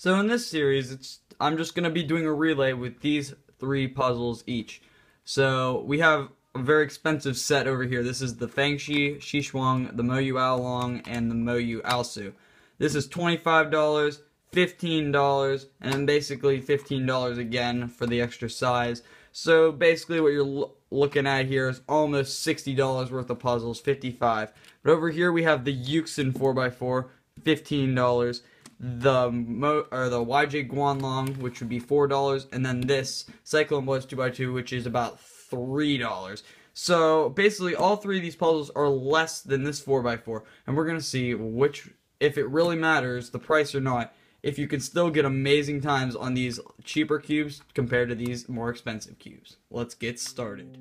So in this series, it's I'm just gonna be doing a relay with these three puzzles each. So we have a very expensive set over here. This is the Fangshi, Xishuang, the Moyu Aolong, and the Moyu Aosu. This is $25, $15, and then basically $15 again for the extra size. So basically what you're looking at here is almost $60 worth of puzzles, 55 But over here we have the Yuxin 4x4, $15 the Mo, or the YJ Guanlong, which would be four dollars, and then this Cyclone Boys two x two, which is about three dollars. So basically, all three of these puzzles are less than this four x four, and we're gonna see which, if it really matters, the price or not. If you can still get amazing times on these cheaper cubes compared to these more expensive cubes. Let's get started.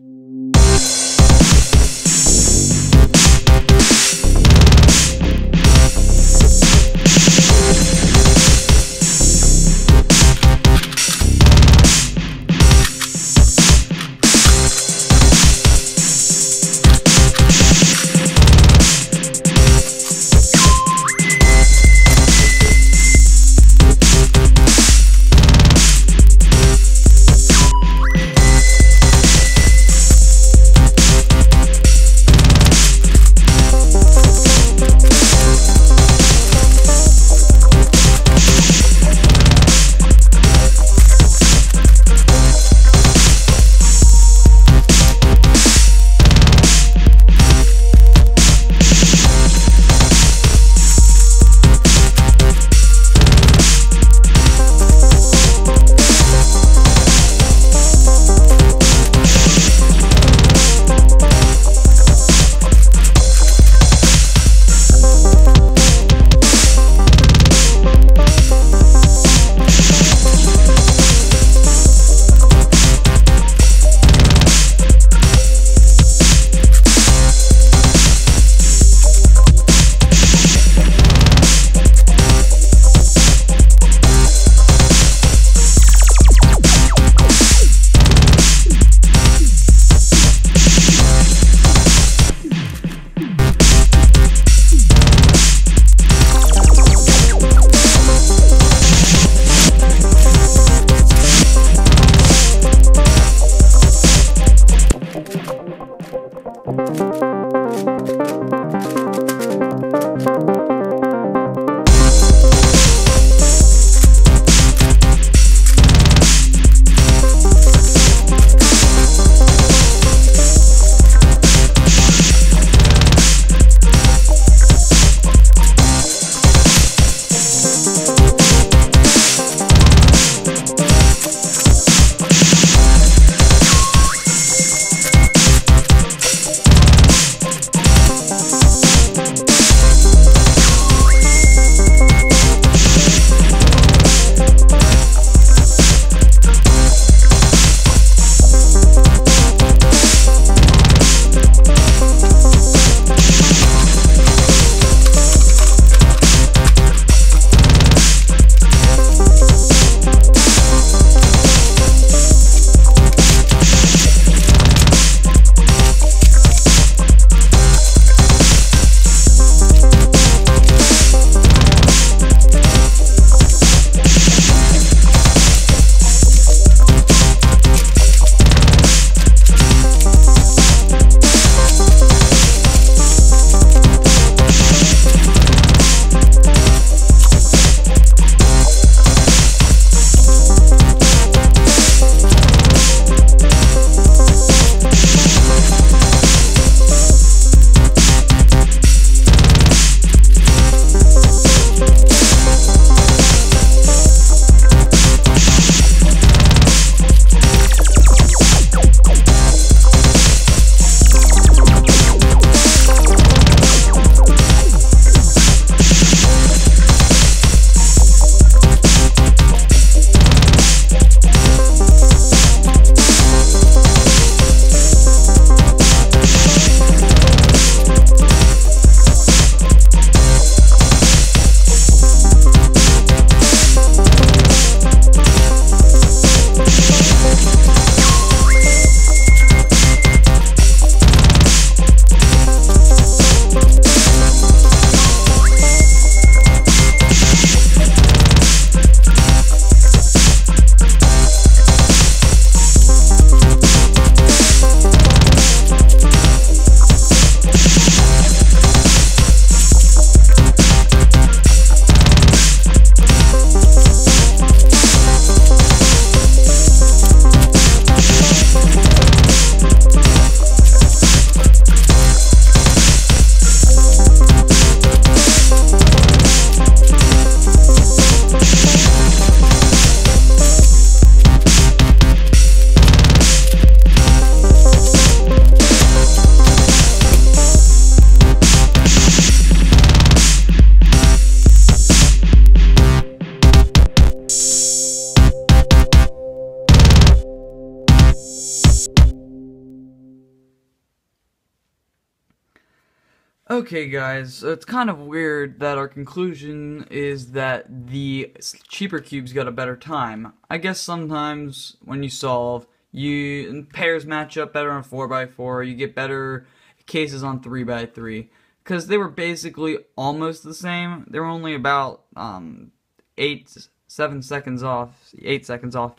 Okay, guys, it's kind of weird that our conclusion is that the cheaper cubes got a better time. I guess sometimes when you solve, you pairs match up better on 4x4, you get better cases on 3x3. Because they were basically almost the same. They were only about um, 8, 7 seconds off, 8 seconds off.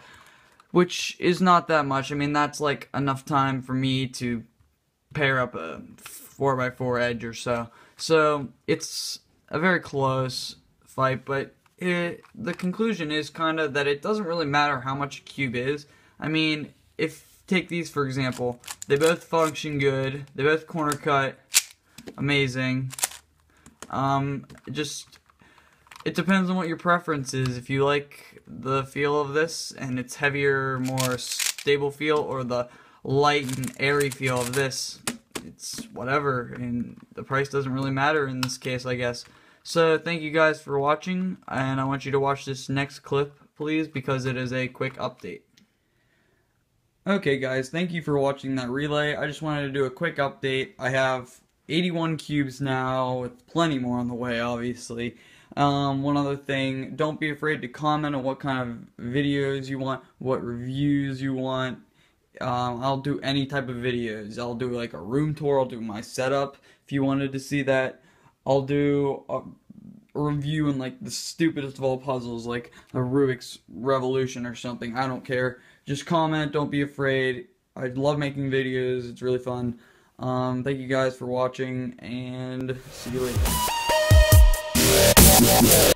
Which is not that much. I mean, that's like enough time for me to pair up a 4x4 edge or so. So it's a very close fight, but it, the conclusion is kind of that it doesn't really matter how much a cube is. I mean, if take these for example, they both function good, they both corner cut, amazing. Um, just it depends on what your preference is. If you like the feel of this and it's heavier, more stable feel, or the light and airy feel of this, it's whatever, and the price doesn't really matter in this case, I guess. So thank you guys for watching, and I want you to watch this next clip, please, because it is a quick update. Okay guys, thank you for watching that relay. I just wanted to do a quick update. I have 81 cubes now, with plenty more on the way, obviously. Um, one other thing, don't be afraid to comment on what kind of videos you want, what reviews you want, um, I'll do any type of videos. I'll do like a room tour. I'll do my setup if you wanted to see that. I'll do a review on like the stupidest of all puzzles, like the Rubik's Revolution or something. I don't care. Just comment. Don't be afraid. I love making videos. It's really fun. Um, thank you guys for watching, and see you later.